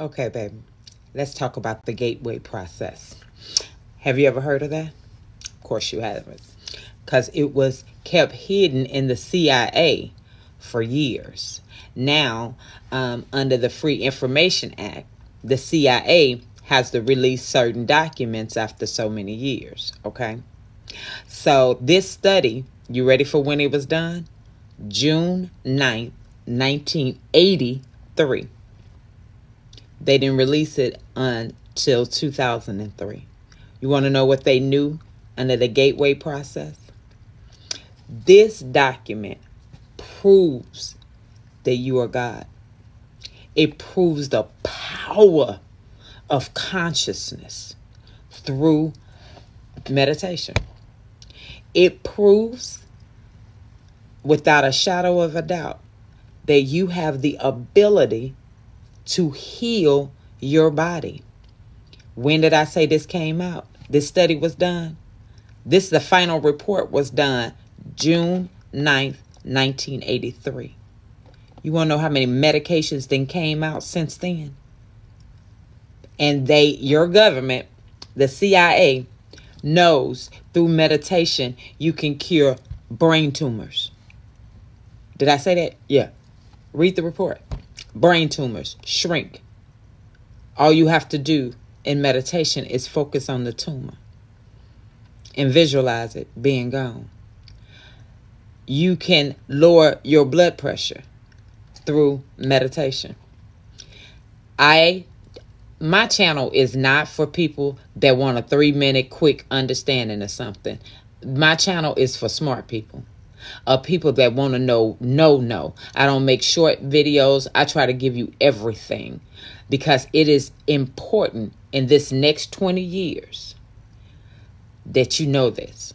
Okay, baby. Let's talk about the gateway process. Have you ever heard of that? Of course you haven't. Because it was kept hidden in the CIA for years. Now, um, under the Free Information Act, the CIA has to release certain documents after so many years. Okay. So, this study, you ready for when it was done? June 9th, 1983. They didn't release it until 2003. You want to know what they knew under the gateway process? This document proves that you are God. It proves the power of consciousness through meditation. It proves without a shadow of a doubt that you have the ability to heal your body. When did I say this came out? This study was done. This the final report was done June 9th, 1983. You want to know how many medications then came out since then? And they your government, the CIA knows through meditation you can cure brain tumors. Did I say that? Yeah. Read the report. Brain tumors shrink. All you have to do in meditation is focus on the tumor and visualize it being gone. You can lower your blood pressure through meditation. I my channel is not for people that want a 3 minute quick understanding of something. My channel is for smart people of people that want to know no no. I don't make short videos. I try to give you everything because it is important in this next 20 years that you know this.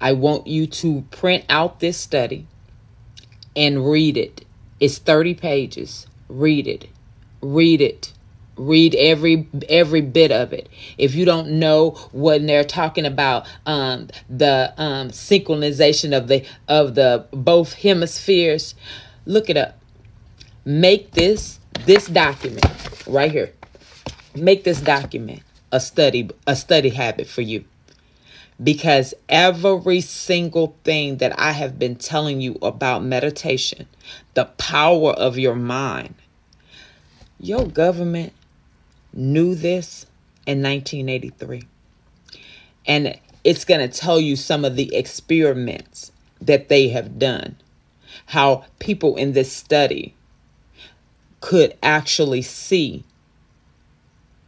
I want you to print out this study and read it. It's 30 pages. Read it. Read it read every every bit of it. If you don't know when they're talking about um, the um, synchronization of the of the both hemispheres look it up. Make this this document right here. Make this document a study a study habit for you. Because every single thing that I have been telling you about meditation, the power of your mind, your government knew this in 1983. And it's going to tell you some of the experiments that they have done, how people in this study could actually see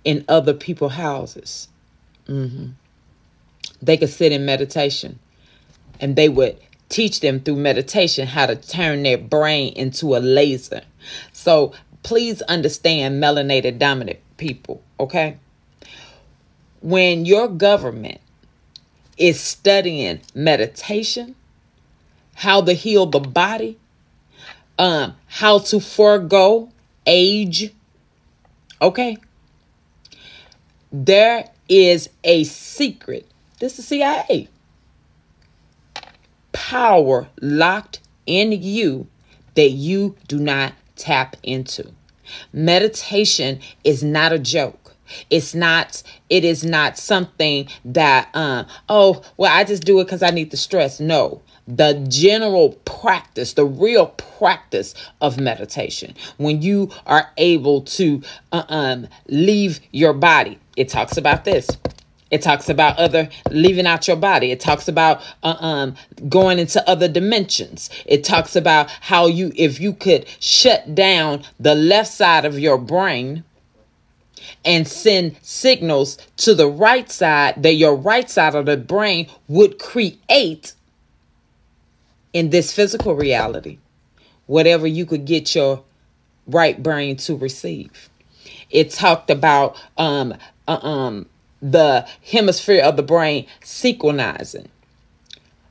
in other people's houses. Mm-hmm. They could sit in meditation and they would teach them through meditation how to turn their brain into a laser. So please understand melanated dominant people, okay? When your government is studying meditation, how to heal the body, um, how to forego age, okay? There is a secret. This is CIA. Power locked in you that you do not tap into. Meditation is not a joke. It's not, it is not something that, um, oh, well, I just do it because I need the stress. No, the general practice, the real practice of meditation, when you are able to uh, um, leave your body, it talks about this it talks about other leaving out your body. It talks about uh, um, going into other dimensions. It talks about how you, if you could shut down the left side of your brain and send signals to the right side, that your right side of the brain would create in this physical reality whatever you could get your right brain to receive. It talked about um, uh, um, the hemisphere of the brain synchronizing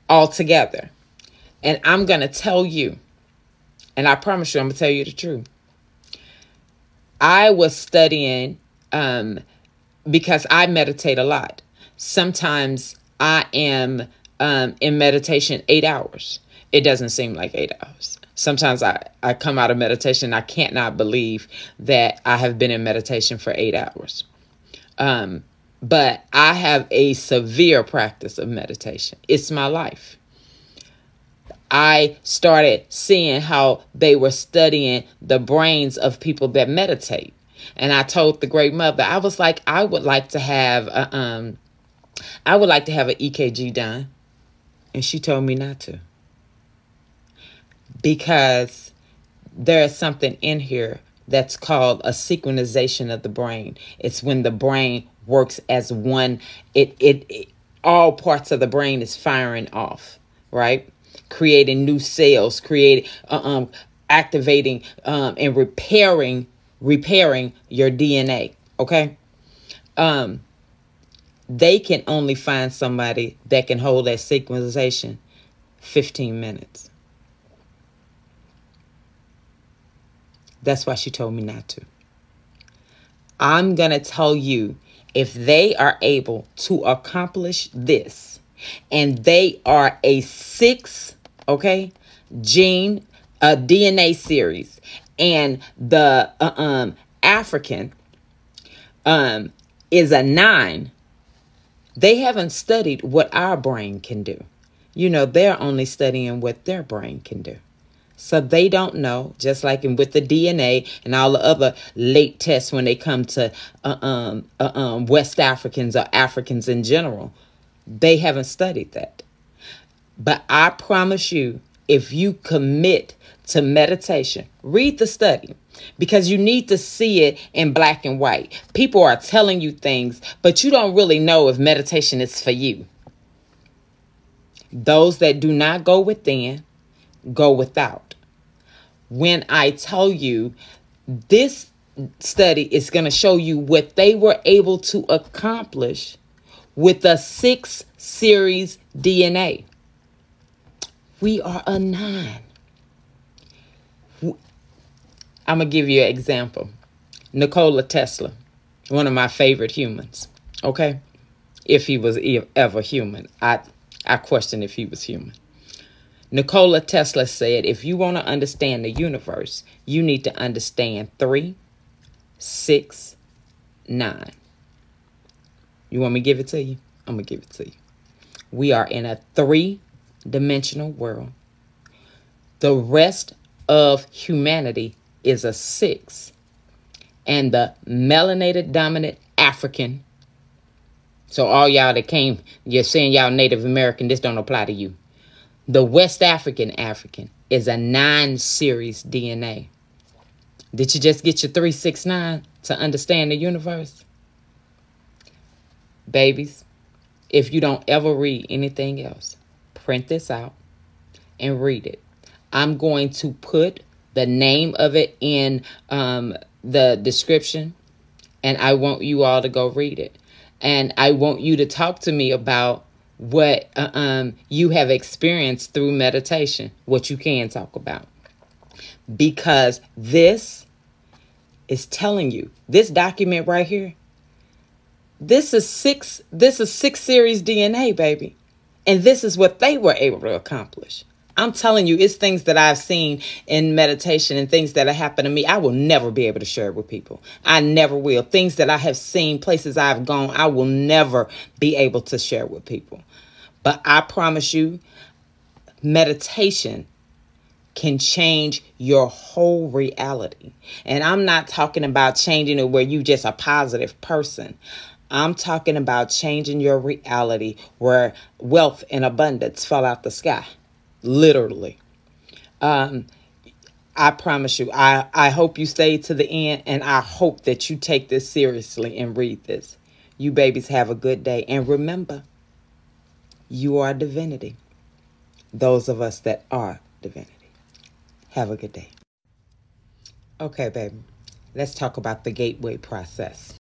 all together. And I'm going to tell you, and I promise you, I'm going to tell you the truth. I was studying um, because I meditate a lot. Sometimes I am um, in meditation eight hours. It doesn't seem like eight hours. Sometimes I, I come out of meditation, I can't not believe that I have been in meditation for eight hours. Um, but I have a severe practice of meditation. It's my life. I started seeing how they were studying the brains of people that meditate. And I told the great mother, I was like, I would like to have a, um, I would like to have an EKG done. And she told me not to. Because there is something in here that's called a synchronization of the brain. It's when the brain works as one, it, it, it all parts of the brain is firing off, right? Creating new cells, creating, uh, um, activating, um, and repairing, repairing your DNA. Okay. Um, they can only find somebody that can hold that sequencing 15 minutes. That's why she told me not to. I'm to tell you if they are able to accomplish this and they are a six, okay, gene, a DNA series, and the uh, um, African um, is a nine, they haven't studied what our brain can do. You know, they're only studying what their brain can do. So they don't know, just like with the DNA and all the other late tests when they come to uh, um, uh, um, West Africans or Africans in general. They haven't studied that. But I promise you, if you commit to meditation, read the study because you need to see it in black and white. People are telling you things, but you don't really know if meditation is for you. Those that do not go within, go without. When I tell you this study is going to show you what they were able to accomplish with a six series DNA. We are a nine. I'm going to give you an example. Nikola Tesla, one of my favorite humans. Okay? If he was ever human. I I question if he was human. Nikola Tesla said, if you want to understand the universe, you need to understand three, six, nine. You want me to give it to you? I'm going to give it to you. We are in a three dimensional world. The rest of humanity is a six. And the melanated dominant African. So all y'all that came, you're saying y'all Native American, this don't apply to you. The West African African is a nine series DNA. Did you just get your 369 to understand the universe? Babies, if you don't ever read anything else, print this out and read it. I'm going to put the name of it in um, the description, and I want you all to go read it. And I want you to talk to me about what uh, um, you have experienced through meditation, what you can talk about. Because this is telling you, this document right here, this is six, this is six series DNA, baby. And this is what they were able to accomplish. I'm telling you, it's things that I've seen in meditation and things that have happened to me. I will never be able to share with people. I never will. Things that I have seen, places I've gone, I will never be able to share with people. But I promise you, meditation can change your whole reality. And I'm not talking about changing it where you just a positive person. I'm talking about changing your reality where wealth and abundance fall out the sky literally. Um, I promise you, I, I hope you stay to the end and I hope that you take this seriously and read this. You babies have a good day. And remember, you are divinity. Those of us that are divinity. Have a good day. Okay, baby. Let's talk about the gateway process.